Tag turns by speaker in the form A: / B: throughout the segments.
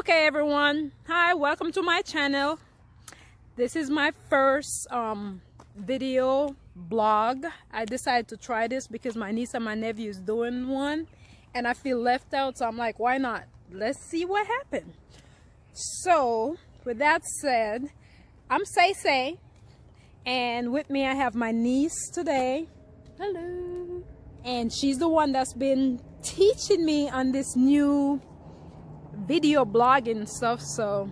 A: okay everyone. Hi welcome to my channel. This is my first um, video blog. I decided to try this because my niece and my nephew is doing one and I feel left out so I'm like why not? Let's see what happened. So with that said I'm Sae Sae and with me I have my niece today.
B: Hello.
A: And she's the one that's been teaching me on this new video blogging stuff so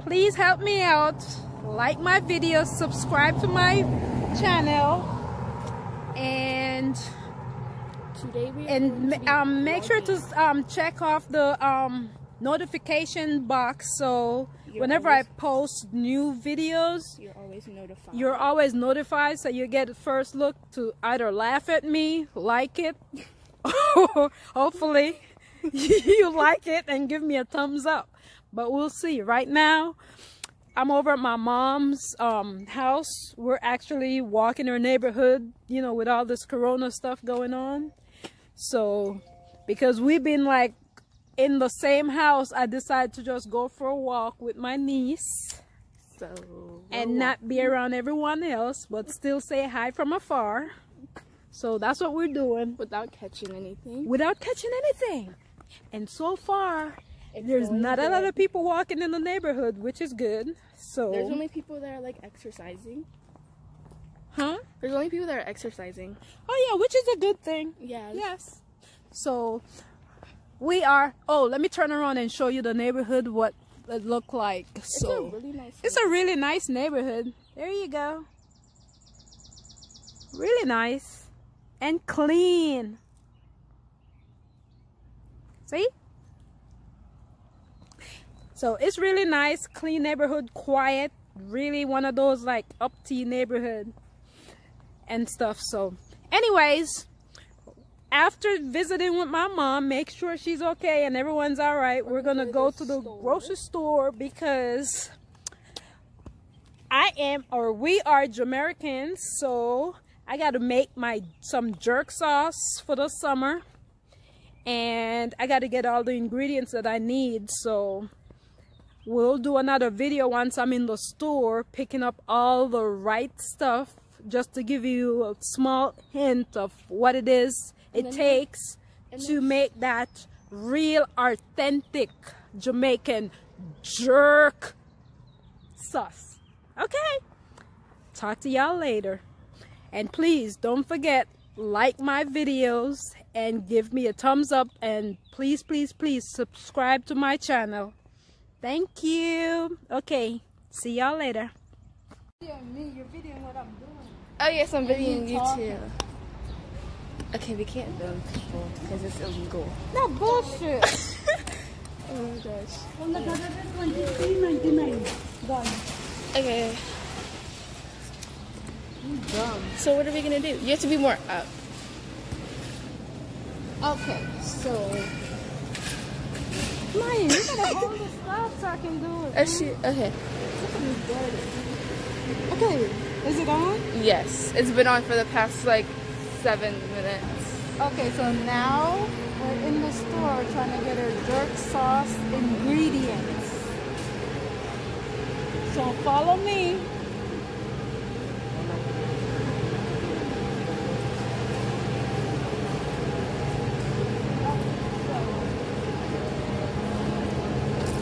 A: please help me out. Like my videos subscribe to my channel and
B: today we
A: and um, make sure to um, check off the um, notification box so you're whenever always, I post new videos
B: you're always notified.
A: you're always notified so you get a first look to either laugh at me like it hopefully you like it and give me a thumbs up. But we'll see. Right now I'm over at my mom's um, house. We're actually walking her neighborhood you know with all this corona stuff going on. So because we've been like in the same house I decided to just go for a walk with my niece
B: so
A: and not be around everyone else but still say hi from afar. So that's what we're doing.
B: Without catching anything.
A: Without catching anything and so far it's there's not good. a lot of people walking in the neighborhood which is good. So
B: there's only people that are like exercising.
A: Huh?
B: There's only people that are exercising.
A: Oh yeah which is a good thing.
B: Yes.
A: Yes. So we are oh let me turn around and show you the neighborhood what it look like. So
B: it's a really nice
A: it's a really nice neighborhood. There you go. Really nice and clean See? So it's really nice, clean neighborhood, quiet, really one of those like upty neighborhood and stuff. So anyways, after visiting with my mom, make sure she's okay and everyone's all right. We're gonna go to the store. grocery store because I am or we are Jamaicans, so I gotta make my some jerk sauce for the summer and I got to get all the ingredients that I need so we'll do another video once I'm in the store picking up all the right stuff just to give you a small hint of what it is it takes to make that real authentic Jamaican jerk sauce. Okay. Talk to y'all later. And please don't forget like my videos and give me a thumbs up and please please please subscribe to my channel. Thank you. Okay see y'all later.
B: Oh yes i'm videoing you too. Okay we can't film people because it's illegal.
A: No bullshit.
B: Oh my gosh. Oh okay
A: dumb.
B: So what are we gonna do? You have to be more up.
A: Okay, so Maya, you gotta hold the stuff so I can do it.
B: Oh shit. Okay.
A: Okay, is it on?
B: Yes, it's been on for the past like seven minutes.
A: Okay, so now we're in the store trying to get our jerk sauce ingredients. So follow me.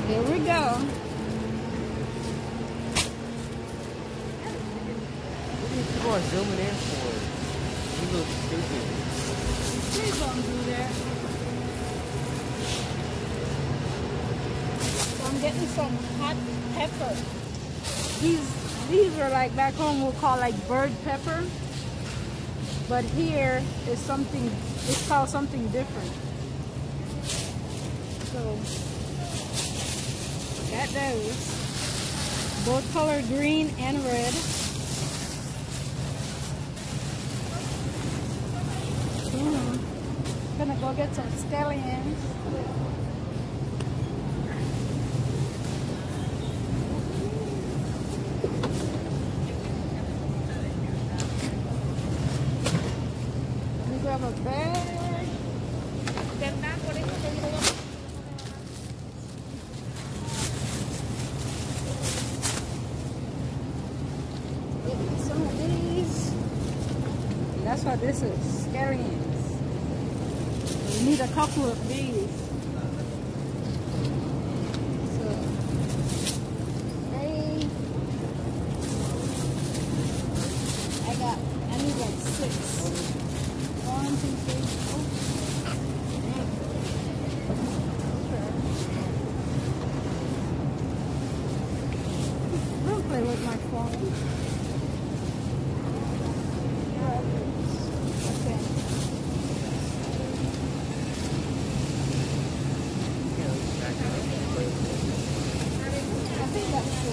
A: Here we go.
C: People are zooming in for it. You look stupid.
A: Do that. So I'm getting some hot pepper. These these are like back home we'll call like bird pepper. But here is something it's called something different. So Got those. Both color green and red. Mm gonna go get some scallions. We grab a bag. Get some of these. That's why this is, scallions. We need a couple of these. So, hey, I got, I need like six. Play with my phone. Okay. I think that's six.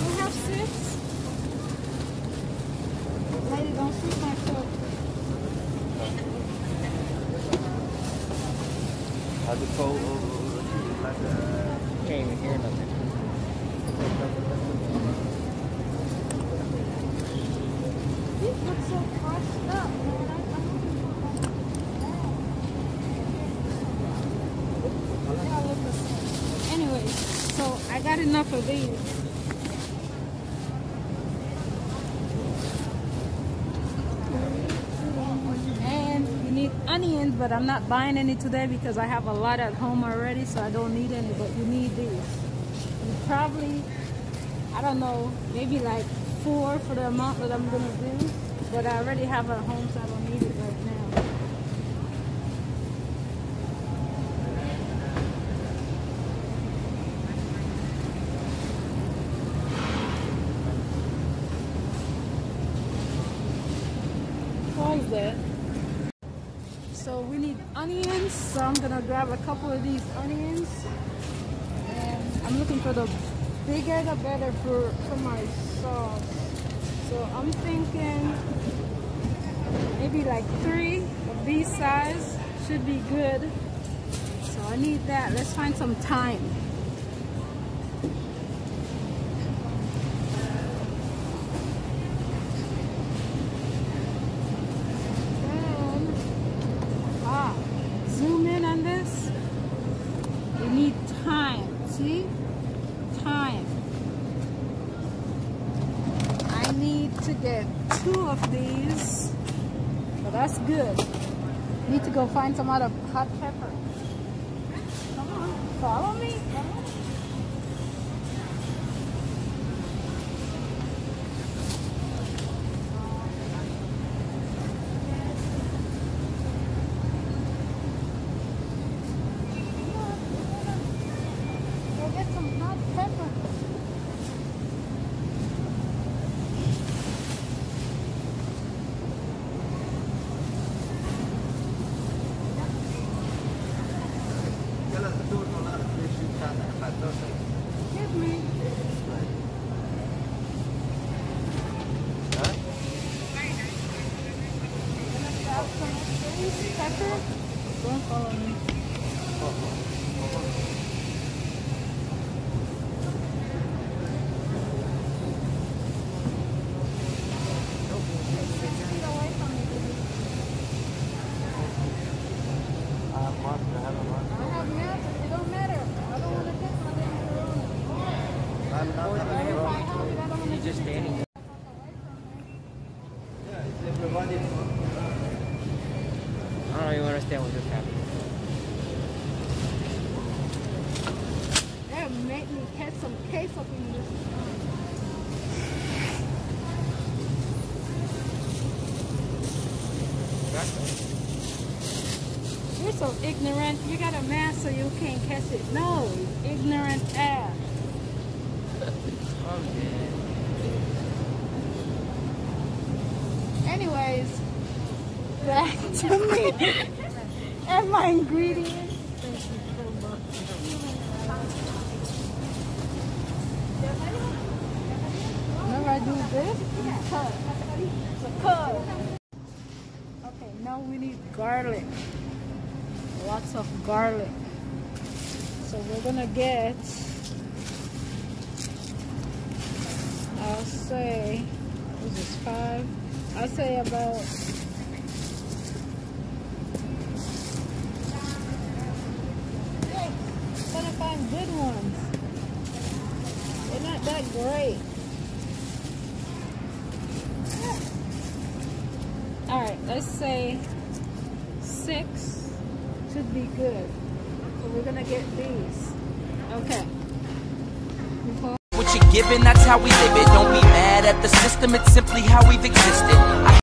A: You have six? Lady, don't shoot my foot.
C: Like, can't even hear nothing.
A: These look so crushed up, so I got enough of these. And you need onions, but I'm not buying any today because I have a lot at home already, so I don't need any, but you need these. You probably, I don't know, maybe like four for the amount that I'm gonna do, but I already have at home, so I don't need it right now. That. So we need onions, so I'm gonna grab a couple of these onions. And I'm looking for the bigger the better for, for my sauce. So I'm thinking maybe like three of these size should be good. So I need that. Let's find some thyme. Then, ah, zoom in on this. We need thyme. See? Thyme. I need to get two of these. But that's good. Need to go find some other hot pepper. Come on, follow me. Come on. Go get some hot pepper. Give me.
C: Huh?
A: Grab some of these pepper. Don't follow me. Get away from me, baby.
C: I have mustard. I have a mustard.
A: I have meth. It don't matter. I don't want to get my name
C: I'm not
A: If I have it, I don't
C: You're just standing there. I don't even understand what just happened.
A: That make me catch some case up in this. You're so ignorant. You got a mask so you can't catch it. No, ignorant ass.
C: I'm.
A: Anyways, back to me and my ingredients. Whenever I do this, cut. Cut. Okay, now we need garlic. Lots of garlic. So we're gonna get, I'll say, this is five. I'll say about gonna find good ones. They're not that great. All right, let's say six should be good. So we're gonna get these. Okay.
D: What you're given, that's how we live it. Don't be mad at the system, it's simply how we've existed. I